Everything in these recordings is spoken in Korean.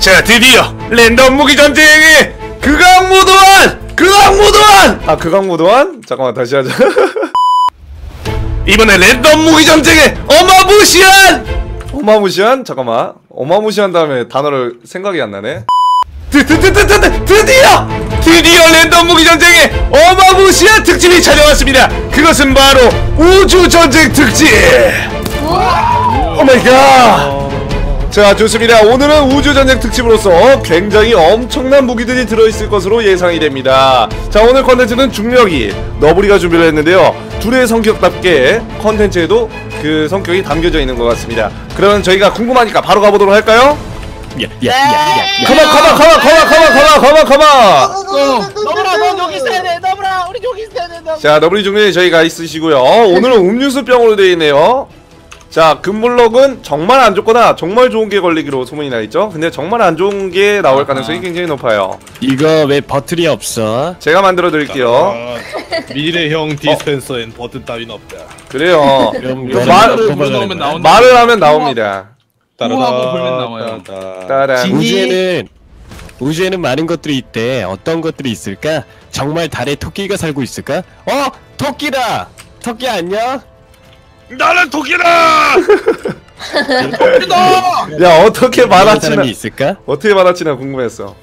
자 드디어 랜덤 무기 전쟁의 극악무도한 극악무도한! 아 극악무도한? 잠깐만 다시 하자. 이번에 랜덤 무기 전쟁의 어마무시한! 어마무시한? 잠깐만. 어마무시한 다음에 단어를 생각이 안 나네. 드, 드, 드, 드, 드, 드, 드디어! 드디어 랜덤 무기 전쟁의 어마무시한 특집이 찾아왔습니다. 그것은 바로 우주 전쟁 특집! Oh my god 자 좋습니다 오늘은 우주전쟁 특집으로서 굉장히 엄청난 무기들이 들어있을 것으로 예상이 됩니다 자 오늘 컨텐츠는 중력이 너브리가 준비를 했는데요 둘의 성격답게 컨텐츠에도 그 성격이 담겨져 있는 것 같습니다 그러면 저희가 궁금하니까 바로 가보도록 할까요? 야야야야 come on come on come on 컴온 컴온 컴온 컴온 너브라 너 여기 있어야 돼 너브라 우리 여기 있어야 돼 너브라 자 너브리 중에 저희가 있으시고요 오늘은 음료수 병으로 되어 있네요 자 금블럭은 정말 안 좋거나 정말 좋은 게 걸리기로 소문이 나 있죠 근데 정말 안 좋은 게 나올 가능성이 굉장히 높아요 이거 왜 버틀이 없어? 제가 만들어 드릴게요 미래형 디스펜서엔 버튼 따윈 없다. 그래요 이거 말- 말을 나온다. 말을 하면 나옵니다 우하고 불면 나와요. 따다. 따란 우주에는 우주에는 많은 것들이 있대. 어떤 것들이 있을까? 정말 달에 토끼가 살고 있을까? 어, 토끼다. 토끼 안녕. 나는 독이다. 야 어떻게 사람이 있을까? 어떻게 말아치나 궁금했어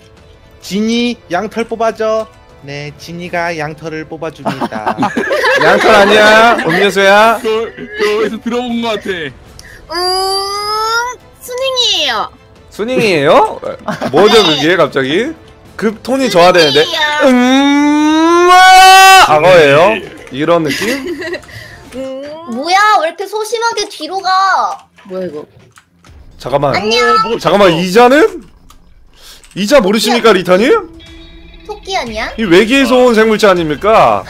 진이 양털 뽑아줘. 네, 진이가 양털을 뽑아줍니다. 양털 아니야 음료수야 그거 그거 어디서 들어본 것 같아. 음, 순행이에요. 순잉이에요? 뭐죠 그게 갑자기? 그 톤이 저하되는데. 음 아, 악어예요? 이런 느낌? 음, 뭐야 왜 이렇게 소심하게 뒤로 가? 뭐야 이거? 잠깐만 안녕 잠깐만 이자는? 이자 모르십니까 리타님? 토끼 아니야? 이 외계에서 온 생물체 아닙니까?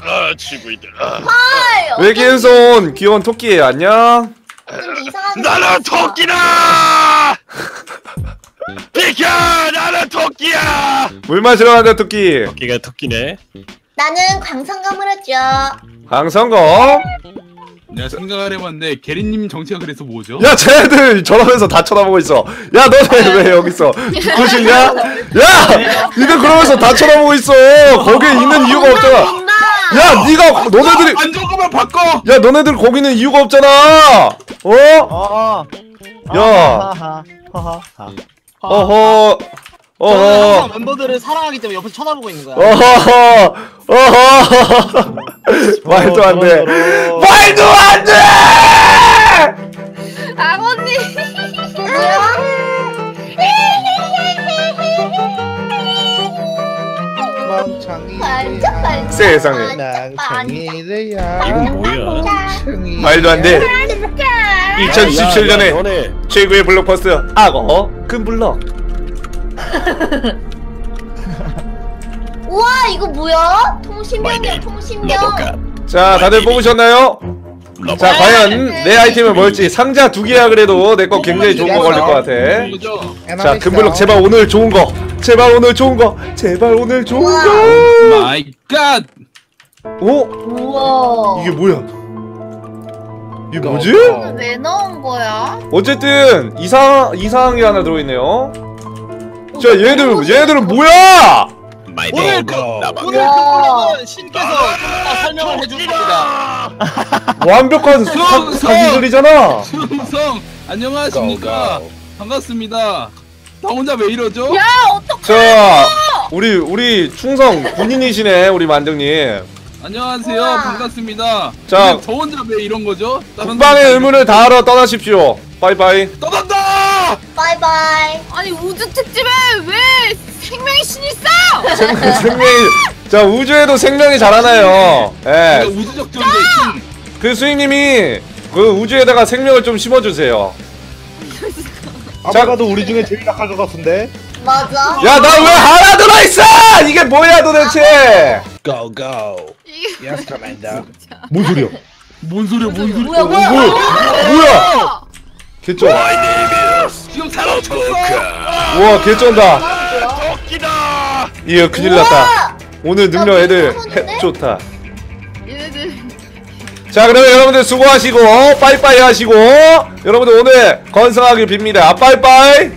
아, 지구이들. 아. 헐 외계에서 온 귀여운 토끼예요 안녕 좀 이상하게 나는 생겼어. 토끼다. 비켜, 나는 토끼야. 물 마시러 간다 토끼 토끼가 토끼네. 나는 광선검을 했죠 강성검? 내가 생각을 해봤는데 게리님 정체가 그래서 뭐죠? 야 쟤네들 저러면서 다 쳐다보고 있어. 야 너네 왜 여기 있어? 듣고 싶냐? 야? 니들 그러면서 다 쳐다보고 있어. 거기에 있는 이유가 없잖아. 야 니가 너네들이 안 좋은 거만 바꿔. 야 너네들 거기는 이유가 없잖아. 어? 어 야. 하하 하하. 어허 저는 어허 항상 멤버들을 사랑하기 때문에 옆에서 쳐다보고 있는 거야. 어허 어허. 말도 안 돼. 말도 안 돼! 아버님. 멍청이. 반짝반짝 세상에. 이건 뭐야? 말도 안돼. 야, 야, 2017년에 너네. 최고의 블록버스터 악어 금블럭 우와 이거 뭐야? 통신병이야 통신병. 자 다들 뽑으셨나요? 자 과연 내 아이템은 뭘지 상자 두 개야 그래도 내 거 굉장히 좋은 거 걸릴 것 같아 이거죠? 자 금블럭 제발 오늘 좋은 거 제발 오늘 좋은 거 제발 오늘 좋은 거 마이 갓. 오? 우와 이게 뭐야 이게 뭐지? 왜 넣은 거야? 어쨌든 이상 이상한 게 하나 들어있네요 자 얘들 얘들은 뭐야 마이 오늘 그. 오늘 그 콜라는 신께서 좀더 설명을 해줄 겁니다 완벽한 사. 사기들이잖아 충성 안녕하십니까. 반갑습니다. 나 혼자 왜 이러죠? 야 어떡? 자 우리 우리 충성 군인이시네 우리 만정님 안녕하세요. 우와. 반갑습니다. 자. 근데 저 혼자 왜 이런 거죠? 다른 국방의 사람들 의무를 다하러 떠나십시오 빠이빠이 떠난다. 바이바이 아니 우주 특집에 왜 생명의 신이 있어? 생, 생명이 자 우주에도 생명이 자라나요 예. 우주적 존재 신. 그 수익님이 그 우주에다가 생명을 좀 심어주세요 아빠가도 우리 중에 제일 약할 것 같은데. 맞아 야 나 왜 하나 들어있어 이게 뭐야 도대체 Go go. 이게 Yes, commander. 뭔 소리야 뭔 소리야? 뭔 소리야? 뭐야 뭐야 뭐야 뭐야 개쩐 지금 사람 쳤어. 우와 개쩐다 토끼다. 이거 큰일 났다 우와! 오늘 능력 애들 무서운데? 해 좋다 얘네들 자 그러면 여러분들 수고하시고 빠이빠이 하시고 여러분들 오늘 건승하길 빕니다 빠이빠이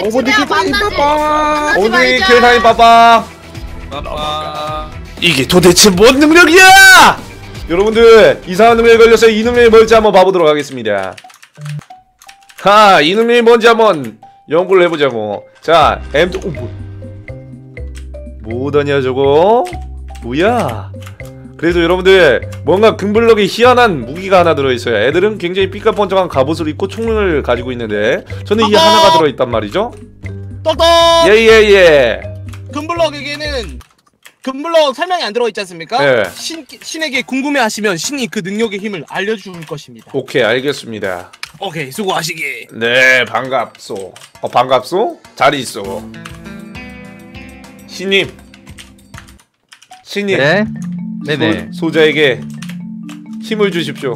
만나지 만나지 오늘 말자. 계산이 빠빠. 빠빠. 이게 도대체 뭔 능력이야? 여러분들 이상한 능력에 걸려서 이 능력이 뭘지 한번 봐보도록 하겠습니다. 하, 이 능력이 뭔지 한번 연구를 해보자고. 자, M2 오, 뭐, 뭐다냐 저거? 뭐야? 그래도 여러분들 뭔가 금블럭에 희한한 무기가 하나 들어있어요. 애들은 굉장히 삐까뻔쩍한 갑옷을 입고 총을 가지고 있는데 저는 이! 하나가 들어있단 말이죠. 떡떡. 예예예. 금블럭에게는 금블럭 설명이 안 들어있지 않습니까? 예. 신 신에게 궁금해하시면 신이 그 능력의 힘을 알려줄 것입니다. 오케이 알겠습니다. 오케이 수고하시기. 네 반갑소 어 반갑소? 잘 있어 신님 신님 네. 네네. 소, 소자에게 힘을 주십시오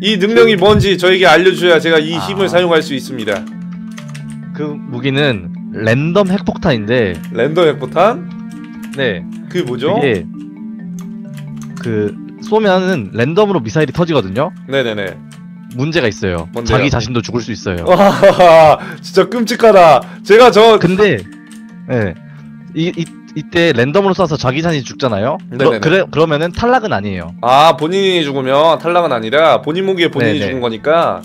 이 능력이 뭔지 저에게 알려주셔야 제가 이 힘을 아. 사용할 수 있습니다 그 무기는 랜덤 핵폭탄인데, 랜덤 핵포탄? 네. 그게 뭐죠? 이게 그 쏘면은 랜덤으로 미사일이 터지거든요. 네네네 문제가 있어요. 뭔데요? 자기 자신도 죽을 수 있어요. 와 진짜 끔찍하다 제가 저 근데 네. 이, 이 이때 랜덤으로 쏴서 자기 자신이 죽잖아요. 네네네. 그래 그러면은 탈락은 아니에요. 아 본인이 죽으면 탈락은 아니라 본인 무기에 본인이 네네. 죽은 거니까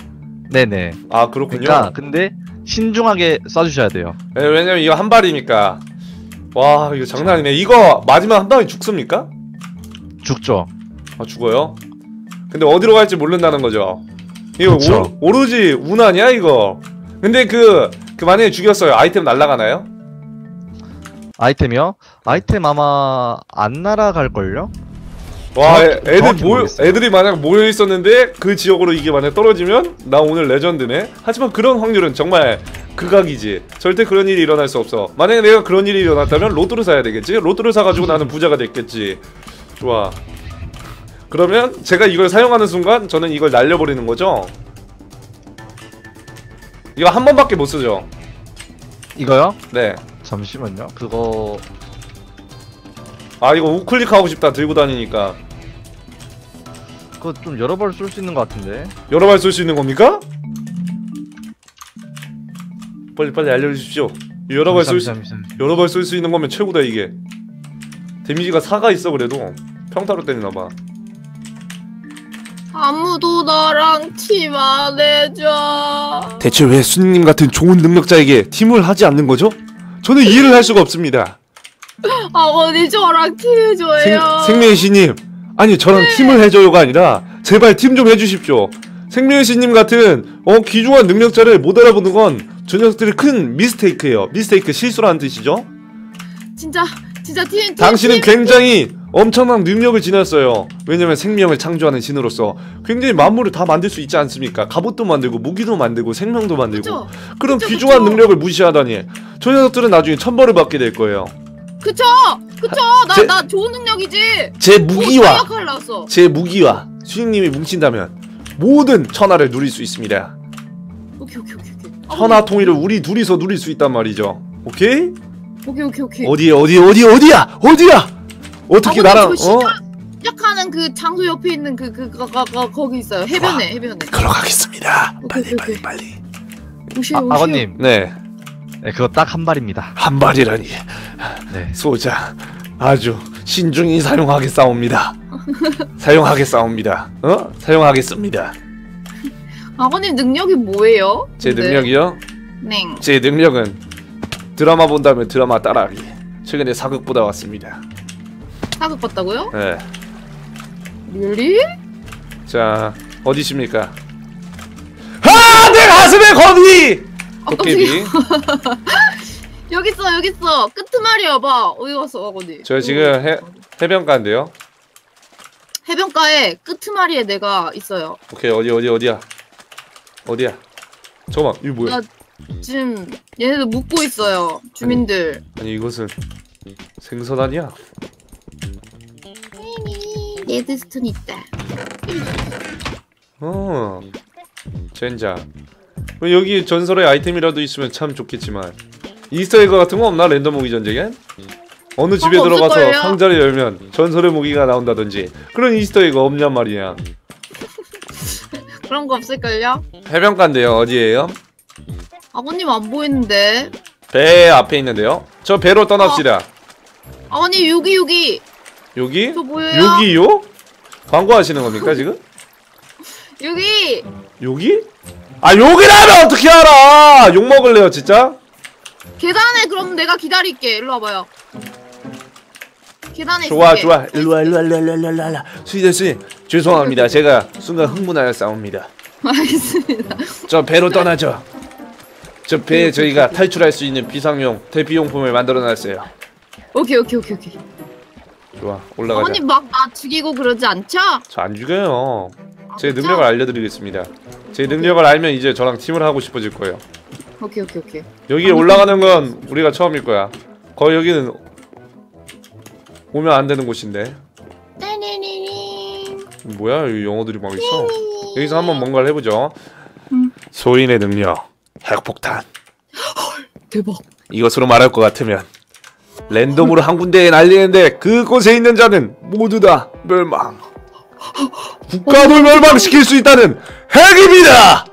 네네. 아 그렇군요 그러니까 근데 신중하게 쏴주셔야 돼요. 네, 왜냐면 이거 한 발이니까. 와 이거 장난 아니네. 이거 맞으면 한 방에 죽습니까? 죽죠. 아 죽어요. 근데 어디로 갈지 모른다는 거죠. 이거 그쵸. 오, 오로지 운 아니야 이거. 근데 그, 그 만약에 죽였어요. 아이템 날라가나요? 아이템이요? 아이템 아마 안 날아갈걸요? 와 정확히- 애, 애들 정확히 모여, 모르겠어요. 애들이 만약 모여 있었는데 그 지역으로 이게 만약 떨어지면 나 오늘 레전드네. 하지만 그런 확률은 정말 극악이지. 절대 그런 일이 일어날 수 없어. 만약에 내가 그런 일이 일어났다면 로또를 사야 되겠지. 로또를 사가지고 나는 부자가 됐겠지. 좋아. 그러면 제가 이걸 사용하는 순간 저는 이걸 날려버리는 거죠. 이거 한 번밖에 못 쓰죠. 이거요? 네. 잠시만요. 그거 아 이거 우클릭 하고 싶다 들고 다니니까 그거 좀 여러 번쏠수 있는 것 같은데. 여러 발 쏠 수 있는 겁니까? 빨리 빨리 알려주십시오. 여러 발 쏠 수. 여러 발 쏠 수 있는 거면 최고다 이게. 데미지가 4가 있어 그래도 평타로 때리나 봐. 아무도 나랑 팀 안 해줘. 대체 왜 수님 같은 좋은 능력자에게 팀을 하지 않는 거죠? 저는 이해를 할 수가 없습니다. 아버님 저랑 팀 해줘요. 생, 생명의 신님 아니 저랑 팀을 해줘요가 아니라 제발 팀 좀 해주십시오. 생명의 신님 같은 어 귀중한 능력자를 못 알아보는 건 저 녀석들의 큰 미스테이크예요. 미스테이크 실수라는 뜻이죠. 진짜 진짜 팀. 팀 당신은 팀. 굉장히 엄청난 능력을 지녔어요. 왜냐면 생명을 창조하는 신으로서 굉장히 만물을 다 만들 수 있지 않습니까? 갑옷도 만들고 무기도 만들고 생명도 만들고 그쵸? 그런 그쵸, 귀중한 그쵸. 능력을 무시하다니 저 녀석들은 나중에 천벌을 받게 될 거예요. 그쵸 그쵸 나 제- 나 좋은 능력이지. 제 오, 무기와 역할 나왔어. 제 무기와 수익님이 뭉친다면 모든 천하를 누릴 수 있습니다. 오케이 오케이 오케이 오케이. 천하 통일을 우리 둘이서 누릴 수 있단 말이죠. 오케이? 오케이 오케이 오케이. 어디에 어디 어디 어디야 어디야? 어떻게 아버님, 나랑 저 어? 시작하는 그 장소 옆에 있는 그그그 거기 있어요. 해변에 해변에. 걸어가겠습니다. 오케이, 오케이, 오케이. 빨리. 오시오 아, 오시오. 아버님, 네. 네, 그거 딱 한 발입니다. 한 발이라니 네. 소자 아주 신중히 사용하겠사옵니다 사용하겠사옵니다 어? 사용하겠습니다 아버님 능력이 뭐예요? 제 근데? 능력이요? 네. 제 능력은 드라마 본다면 드라마 따라하기 최근에 사극 보다 왔습니다 사극 봤다고요? 네. really? 자 어디십니까 아! 내 가슴에 거미! 아, 도깨비. 여기 있어 여기 있어. 끄트말이야 봐. 어디 갔어 아버님 저 지금 해, 해변가인데요. 해변가에 끄트마리에 내가 있어요. 오케이 어디 어디 어디야? 어디야? 잠깐만 이거 뭐야? 나 지금 얘네들 묵고 있어요 주민들. 아니 이것은 생선 아니야? redstone 있다. 어. 젠장 여기 전설의 아이템이라도 있으면 참 좋겠지만 Easter egg 같은 거 없나 랜덤 무기 전쟁엔? 어느 집에 들어가서 없을걸요? 상자를 열면 전설의 무기가 나온다든지 그런 Easter egg 없냔 말이야 그런 거 없을걸요? 해변가인데요 어디에요? 아버님 안 보이는데. 배 앞에 있는데요. 저 배로 떠납시다. 아버님 여기 여기 여기? 저 보여요? 여기요? 광고하시는 겁니까 지금? 여기 여기? 아 여기라면 어떻게 알아? 욕 먹을래요 진짜? 계단에 그럼 내가 기다릴게. 일로 와봐요. 계단에 좋아 있을게. 좋아 일로 와 일로 와 일로 와 일로 와 일로와 일로와 수희대 씨 죄송합니다 제가 순간 흥분하여 싸웁니다 알겠습니다. 저 배로 떠나죠 저 배에 저희가 탈출할 수 있는 비상용 대피용품을 만들어놨어요 오케이 오케이 오케이 오케이. 좋아 올라가자 아버님 막 나 죽이고 그러지 않죠? 저 안 죽여요 아, 제? 능력을 알려드리겠습니다. 제 능력을 알면 이제 저랑 팀을 하고 싶어질 거예요. 오케이 오케이 오케이. 여기 올라가는 건 우리가 처음일 거야. 거의 여기는 오면 안 되는 곳인데. 뭐야 여기 영어들이 막 있어? 여기서 한번 뭔가를 해보죠. 소인의 능력 핵폭탄. 대박. 이것으로 말할 것 같으면 랜덤으로 한 군데에 날리는데 그곳에 있는 자는 모두 다 멸망 국가도 멸망시킬 수 있다는 핵입니다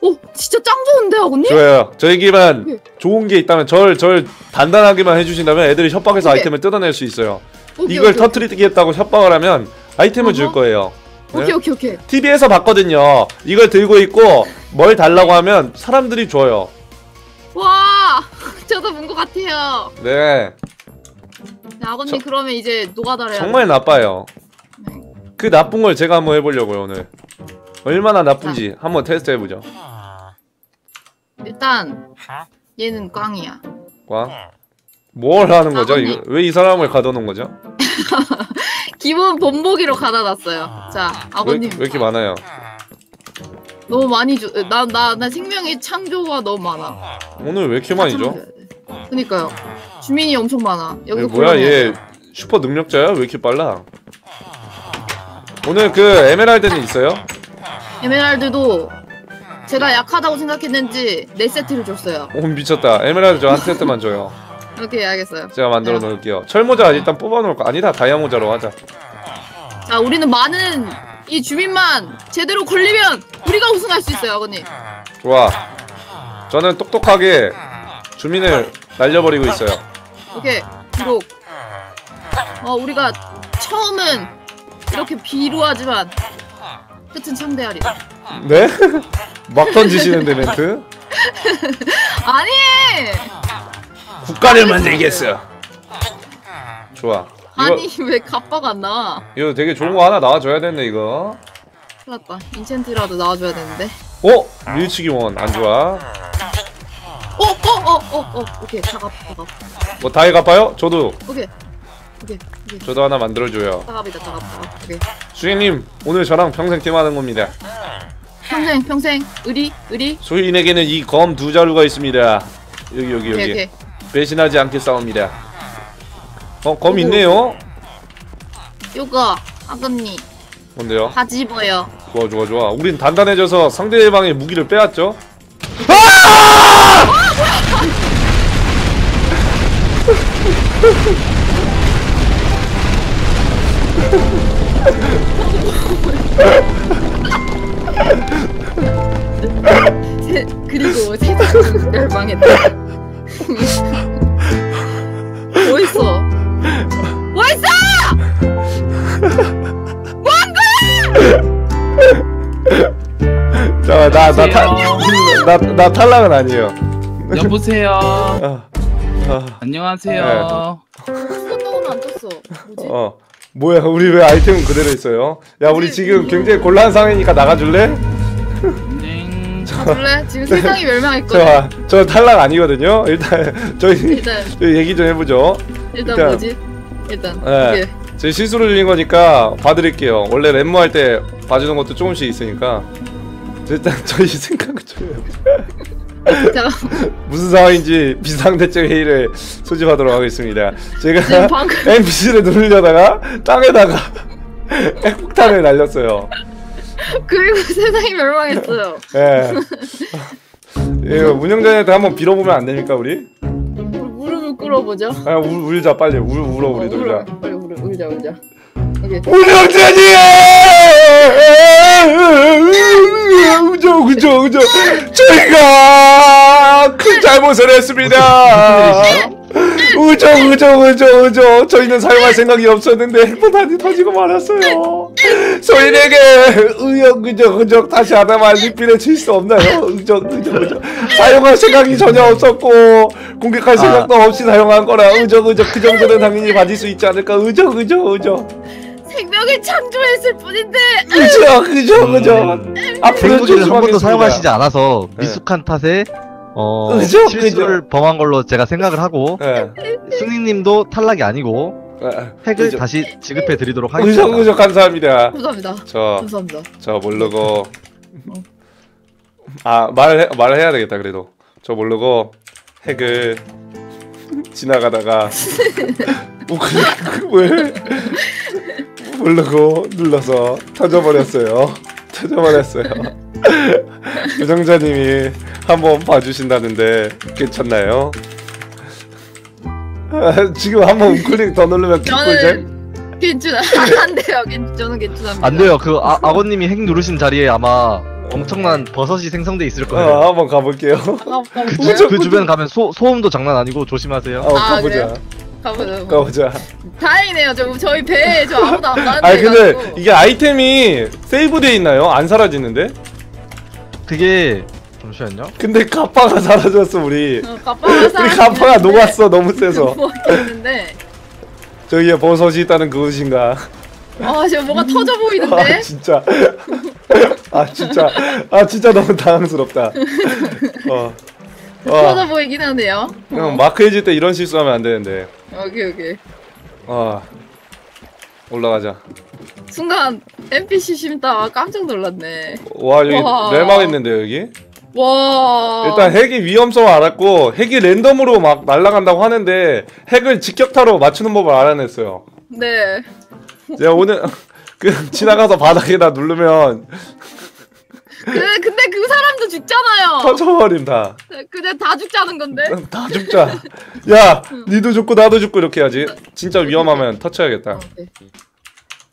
오 진짜 짱 좋은데 아버님? 좋아요 저에게만 네. 좋은 게 있다면 절, 절 단단하게만 해주신다면 애들이 협박해서 오케이. 아이템을 뜯어낼 수 있어요 오케이, 이걸 오케이, 터트리겠다고 협박을 하면 아이템을 줄 어허. 거예요 네? 오케이 오케이 오케이. TV에서 봤거든요. 이걸 들고 있고 뭘 달라고 하면 사람들이 줘요. 와 저도 본 것 같아요. 네, 네, 아버님 저- 그러면 이제 노가다를 정말 나빠요. 네. 그 나쁜 걸 제가 한번 해보려고요 오늘. 얼마나 나쁜지 한번 테스트 해보죠. 일단 얘는 꽝이야. 와, 뭘 하는 거죠? 왜 이 사람을 가둬놓은 거죠? 기본 본보기로 가다 놨어요. 자 왜, 아버님 왜 이렇게 많아요? 너무 많이 주. 나 나 나 생명의 창조가 너무 많아. 오늘 왜 이렇게 많이 줘? 돼. 그니까요. 주민이 엄청 많아. 얘 여기 뭐야 얘 슈퍼 능력자야? 왜 이렇게 빨라? 오늘 그 에메랄드는 있어요? 에메랄드도 제가 약하다고 생각했는지 네 세트를 줬어요. 오 미쳤다. 에메랄드 저 한 세트만 줘요. 오케이 알겠어요. 제가 만들어 놓을게요. 철모자 일단 뽑아 놓을까? 아니다 다이아 모자로 하자. 자 우리는 많은 이 주민만 제대로 걸리면 우리가 우승할 수 있어요, 아버님. 좋아. 저는 똑똑하게 주민을 날려버리고 있어요. 오케이 비록 어 우리가 처음은 이렇게 비루하지만 끝은 창대하리라. 네? 막 던지시는데 멘트? 아니 국가를 만들겠어. 좋아. 이거 아니 왜 갑바가 안 나와? 이거 되게 좋은 거 하나 나와줘야 되네 이거. 큰일 났다. 인챈트라도 나와줘야 되는데. 어? 밀치기 원 안 좋아. 어, 어, 어, 어, 어, 오케이, 다갑, 다갑. 뭐 다해 갚아요? 저도 오케이, 오케이, 오케이. 저도 하나 만들어줘요. 다갑. 오케이. 수행님 오늘 저랑 평생 팀하는 겁니다. 평생, 평생, 의리, 의리. 소인에게는 이 검 두 자루가 있습니다. 여기 여기 오케이, 여기. 오케이. 배신하지 않게 싸웁니다. 어검 오호. 있네요. 요거, 아버님, 뭔데요? 다 집어요. 좋아 좋아 좋아. 우린 단단해져서 상대방의 무기를 빼앗죠. 세, 그리고 세상 멸망했다. 뭐 있어? 뭐 있어? 자나나탈나나 탈락은 아니에요. 여보세요. 아, 아, 안녕하세요. 손동은 안 떴어. 뭐지? 어 뭐야 우리 왜 아이템은 그대로 있어요? 야 우리 지금 굉장히 곤란 상황이니까 나가줄래? 네. 가줄래? 지금 세상이 멸망했거든. 저, 저 탈락 아니거든요. 일단 저희 일단, 저희 얘기 좀 해보죠. 일단 일단- 뭐지? 일단, 네. 제 실수를 흘린 거니까 봐드릴게요. 원래 랩모 할 때 봐주는 것도 조금씩 있으니까 일단 저희 생각을 좀 해보죠. 자, 무슨 상황인지 비상대책 회의를 소집하도록 하겠습니다. 제가 NPC를 누르려다가 땅에다가 핵폭탄을 날렸어요. 그리고 세상이 멸망했어요. 예. 이거 운영자한테 한번 빌어보면 안 됩니까 우리? 무릎을 꿇어보죠. 아 울, 울자 빨리 울 울어 우리 어, 놀자. 울어. 빨리 울어, 울자, 울자. 운영자님! 그죠 그죠. 저희가 큰 잘못을 했습니다. 우죠 우죠 우죠 우죠. 저희는 사용할 생각이 없었는데 핵폭탄이 터지고 말았어요. 소인에게 의욕 그죠 그죠. 다시 하나만 리필해 줄수 없나요? 의죠 의죠 의죠. 사용할 생각이 전혀 없었고 공격할 생각도 없이 사용한 거라 의죠 의죠. 그 정도는 당연히 받을 수 있지 않을까. 의죠 의죠 의죠 생명을 창조했을 뿐인데 그죠 그죠 그죠 음, 앞으로 백무기를 한 번도 조심하겠습니다 사용하시지 않아서 네. 미숙한 탓에 어, 그죠, 실수를 범한 걸로 제가 생각을 하고 예. 승리님도 탈락이 아니고 예. 핵을 그죠. 다시 지급해 드리도록 하겠습니다. 의죠 의죠 감사합니다 감사합니다. 저 감사합니다. 저 모르고 아 말을 해, 말을 해야 되겠다 그래도 저 모르고 핵을 지나가다가 우클릭을 모르고 눌러서 터져버렸어요 터져버렸어요 부정자님이 한번 봐주신다는데 괜찮나요? 아, 지금 한번 우클릭 더 누르면 개꿀잼? 저는 괜찮아. 안 돼요. 괜- 저는 괜찮습니다. 안 돼요. 그 아, 아버님이 핵 누르신 자리에 아마 엄청난 버섯이 생성돼 있을 거예요. 어, 한번 가볼게요 그, 가, 주, 그 주변 가면 소, 소음도 장난 아니고 조심하세요. 어, 아, 가보자 그래요? 가보자. 가보자 다행이네요. 저 저희 배에 저 아무도 안 가는 아니 데 근데 가지고. 이게 아이템이 세이브돼 있나요? 안 사라지는데? 그게 잠시만요. 근데 가파가 사라졌어 우리 어, 우리 가파가 녹았어 너무 세서 뭐였는데 저기에 버섯이 있다는 그것인가 아 지금 뭐가 터져 아 보이는데 진짜 아 진짜 아 진짜 너무 당황스럽다 어. 터져 어. 보이긴 하네요. 형 마크 해줄 때 이런 실수하면 안 되는데 오케이 오케이. 아 올라가자 순간 NPC 심다가 깜짝 놀랐네. 와 여기 와. 멸망했는데 여기 와. 일단 핵이 위험성 알았고 핵이 랜덤으로 막 날아간다고 하는데 핵을 직격타로 맞추는 법을 알아냈어요 네. 제가 오늘 그 지나가서 바닥에다 누르면 그 근데 그 사람도 죽잖아요. 터져버림 다. 그냥 다 죽자는 건데. 다 죽자. 야, 니도 죽고 나도 죽고 이렇게 해야지. 진짜 위험하면 터쳐야겠다. 오케이.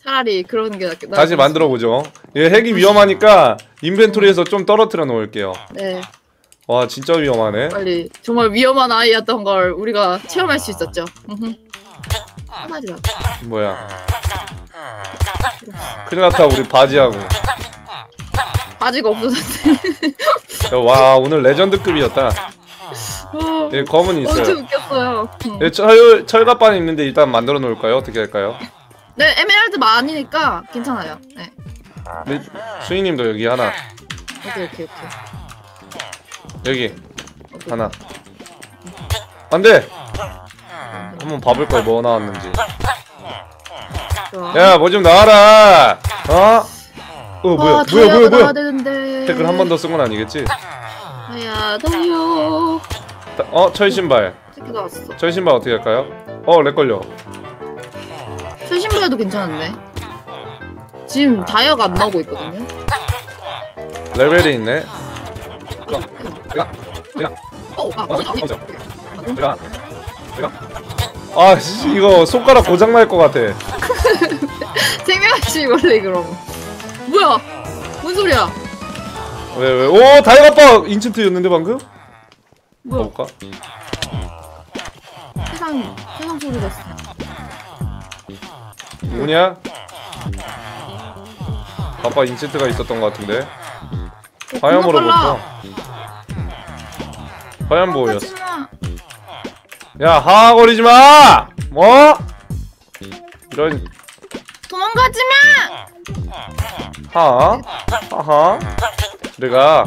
차라리 그러는 게 낫겠다. 다시 만들어 보죠. 얘 핵이 위험하니까 인벤토리에서 좀 떨어뜨려 놓을게요. 네. 와, 진짜 위험하네. 빨리 정말 위험한 아이였던 걸 우리가 체험할 수 있었죠. 하나지 마. 뭐야? 큰일 났다 우리 바지하고. 바지가 없어졌네. 야, 와, 오늘 레전드급이었다. 어, 얘 검은 엄청 있어요. 웃겼어요. 음. 얘철 철갑반 있는데 일단 만들어 놓을까요? 어떻게 할까요? 네, 에메랄드 많으니까 괜찮아요. 네. 네, 수인님도 여기 하나, 오케이 오케이 오케이. 여기 하나. 안돼. 한번 봐볼 걸 뭐 나왔는지. 좋아. 야, 뭐 좀 나와라. 어? 어 뭐야? 아, 뭐야? 뭐야? 뭐야? 댓글 한번 더 쓴 건 아니겠지? 다이아. 따- 어, 철신발. 새끼 나왔어. 철신발 어떻게 할까요? 어, 렉 걸려. 최신부에도 괜찮은데. 지금 다이아가 안 나오고 있거든요. 레벨이 있네. 어, 아, 아, 아, 아, 씨, 이거 손가락 고장 날 것 같아. 생명씨 원래 그럼. 뭐야? 뭔 소리야? 왜 왜? 오, 다이 아빠 인챈트였는데 방금? 뭐야? 가볼까? 세상 세상 소리 났어. 뭐냐? 아빠 인챈트가 있었던 것 같은데. 화염으로 빨라. 볼까? 화염보호였어. 하지마. 야, 하하거리지 마! 뭐? 이런 도망가지 마. 하? 하하? 내가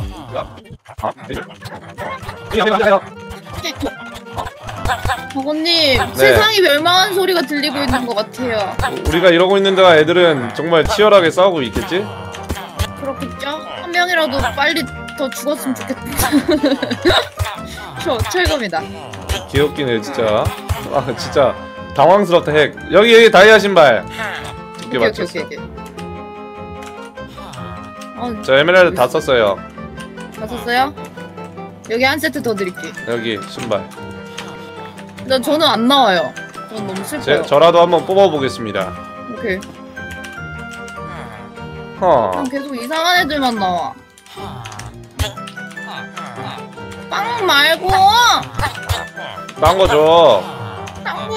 버거님 네. 세상이 멸망한 소리가 들리고 있는 것 같아요. 우리가 이러고 있는 데가 애들은 정말 치열하게 싸우고 있겠지? 그렇겠죠? 한 명이라도 빨리 더 죽었으면 좋겠다. 저 철검이다. 귀엽긴 해 진짜 아 진짜 당황스럽다 핵 여기 여기 다이아 신발 두개 맞췄어 오케이, 오케이, 오케이. 어, 저 에메랄드 다 썼어요 다 썼어요? 여기 한 세트 더 드릴게. 여기 신발 나 저는 안 나와요. 전 너무 제, 슬퍼요. 저라도 한번 뽑아보겠습니다 오케이. 허 난 계속 이상한 애들만 나와. 빵 말고 딴거 줘. 딴 거.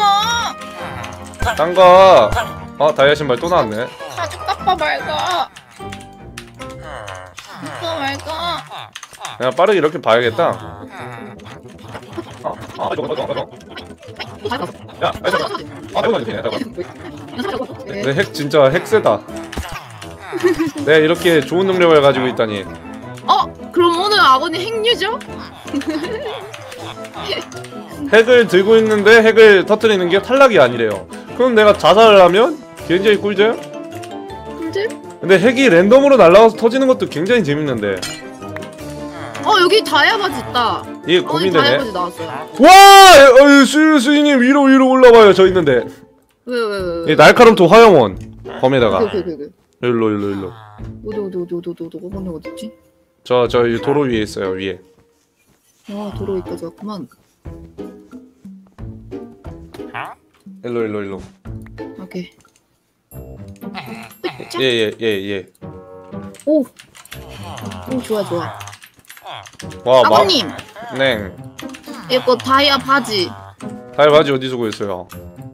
딴 거. 어 다이아 신발 또 나왔네. 가죽 깎아 말고. 이거 말고. 그냥 빠르게 이렇게 봐야겠다. 아, 아, 이거, 이거, 이거. 야, 아. 아, 이거. 내 핵 진짜 핵세다. 내가 이렇게 좋은 능력을 가지고 있다니. 어? 그럼 오늘 아버님 핵유죠? 핵을 들고 있는데 핵을 터뜨리는 게 탈락이 아니래요. 그럼 내가 자살을 하면 굉장히 꿀잼? 근데 핵이 랜덤으로 날아가서 터지는 것도 굉장히 재밌는데 어 여기 다이아바지 있다. 이게 아버님 고민되네. 다이아바지 나왔어요. 와! 어이, 수, 수인님 위로 위로 올라와요. 저 있는데. 왜왜 왜? 왜? 이 날카로움 화영원 검에다가 오케이 오케이 오케이. 일로 일로 일로. 어디 어디 어디 어디 어디 어디 어디 어디 있지? 저저 도로 위에 있어요 위에. 와 도로 여기까지 왔구만. 일로 일로 일로. 오케이. 예 예 예 예. 오. 오 좋아 좋아. 와 마. 아버님 네. 이거 다이아 바지 달 바지 어디서 구했어요?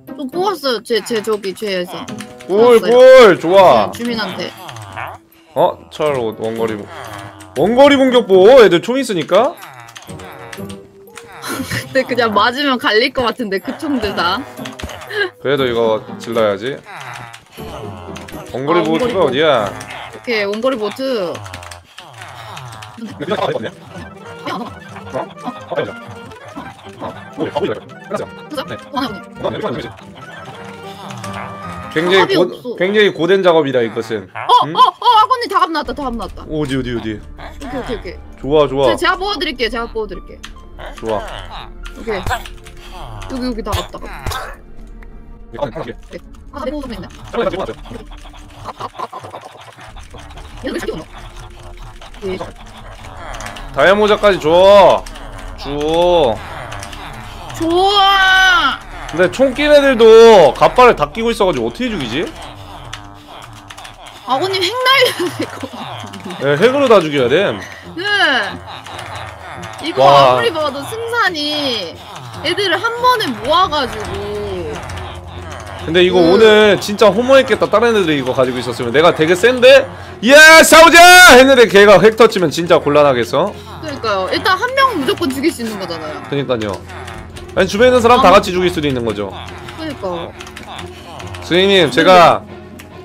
좀 뽑았어요. 제 제 저기 죄에서 꿀꿀 좋아. 네, 주민한테. 어? 철 옷, 원거리 공- 원거리 공격보 애들 총 있으니까 근데 그냥 맞으면 갈릴 것 같은데 그 총들 다. 그래도 이거 질러야지 원거리 아, 보트가 원거리 어디야? 오케이 원거리 보트. 네. 굉장히 고, 없어. 굉장히 고된 작업이다 이것은 어, 음? 어, 어, 아버님 다갑 나왔다, 다갑 나왔다. 어디 어디 어디 오케이, 오케이, 오케이. 좋아 좋아 제가, 제가 뽑아드릴게요, 제가 뽑아드릴게요. 좋아 오케이. 여기, 여기 다갑, 다갑. 아, 뽑으면 있네. 여기 시켜 놓어. 오케이. 다이아 모자까지 줘 줘. 좋아! 근데 총 낀 애들도 갑발을 다 끼고 있어가지고 어떻게 죽이지? 아버님 핵 날려야 될것 같은데. 예, 핵으로 다 죽여야 돼. 네. 이거 와. 아무리 봐도 승산이 애들을 한 번에 모아가지고. 근데 이거 음. 오늘 진짜 허무했겠다. 다른 애들이 이거 가지고 있었으면 내가 되게 센데 야 싸우자 했는데 걔가 핵 터치면 진짜 곤란하겠어. 그러니까요. 일단 한명 무조건 죽일 수 있는 거잖아요. 그니까요. 아니 주변에 있는 사람 다 같이 죽일 수도 있는 거죠. 그러니까. 수인님 제가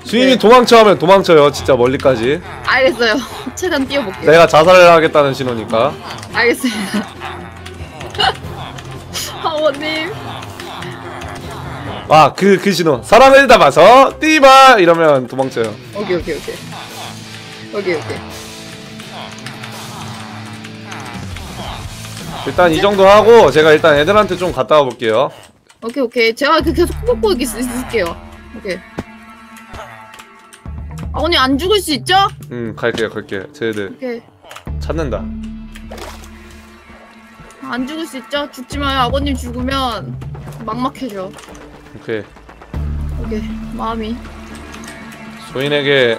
수인이 네. 도망쳐 하면 도망쳐요. 진짜 멀리까지. 알겠어요. 최대한 뛰어볼게요. 내가 자살을 하겠다는 신호니까. 알겠습니다. 아버님. 아 그 그 신호. 사랑을 담아서 띠바 이러면 도망쳐요. 오케이 오케이 오케이. 오케이 오케이. 일단 이 정도 하고 제가 일단 애들한테 좀 갔다 와볼게요. 오케이 오케이. 제가 그 계속 뽑고 있, 있을게요. 오케이. 아버님 안 죽을 수 있죠? 음 갈게요 갈게. 쟤들 오케이. 찾는다. 안 죽을 수 있죠? 죽지 마요. 아버님 죽으면 막막해져. 오케이. 오케이. 마음이. 소인에게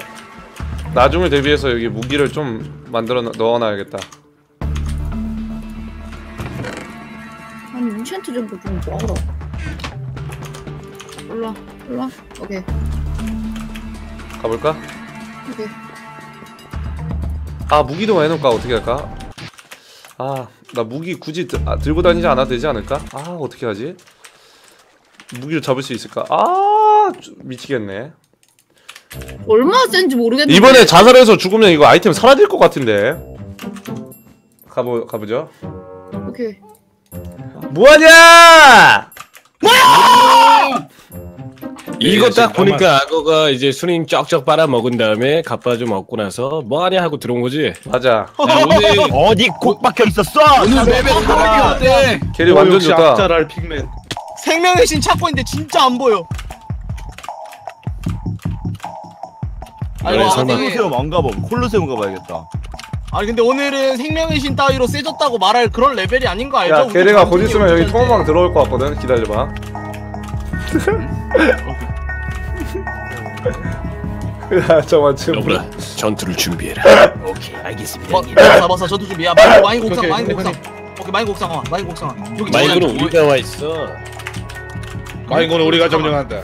나중을 대비해서 여기 무기를 좀 만들어 넣- 넣어놔야겠다. 아니 인챈트 정도 좀 먹어라. 올라 올라. 오케이 가볼까? 오케이. 아 무기도 해놓을까 어떻게 할까? 아 나 무기 굳이 드, 아, 들고 다니지 않아도 되지 않을까? 아 어떻게 하지? 무기를 잡을 수 있을까? 아 주- 미치겠네. 얼마나 센지 모르겠는데. 이번에 자살해서 죽으면 이거 아이템 사라질 것 같은데. 가보 가보죠. 오케이. 뭐하냐? 이거 예, 딱 잠깐만. 보니까 악어가 이제 수닝 쩍쩍 빨아 먹은 다음에 갑바 좀 얻고 나서 뭐하냐 하고 들어온 거지. 맞아. 야, 오늘 어디 곧 박혀 있었어? 오늘 맵에 사람이 어때? 캐리 오, 완전 역시 좋다. 픽맨. 생명의 신 찾고 있는데 진짜 안 보여. 이번에 아이고, 설마- 아버님. 콜로세움 안 가봐. 콜로세움 가봐야겠다. 아니 근데 오늘은 생명의 신 따위로 세졌다고 말할 그런 레벨이 아닌 거 알죠? 야 우리 걔네가 곧 방송이 있으면 여기 우리한테. 통화방 들어올 것 같거든. 기다려봐. 야 잠깐만 지금. 여보라 전투를 준비해라. 오케이, 알겠습니다. 뭐, 내가 잡아서 저도 준비야. 많이 많이 곡상 오케이, 오케이, 곡상. 여기 마인 곡상화 마인 곡상화 여기 마이크로 저기 우리가 와 있어. 마인고는 우리가 점령한다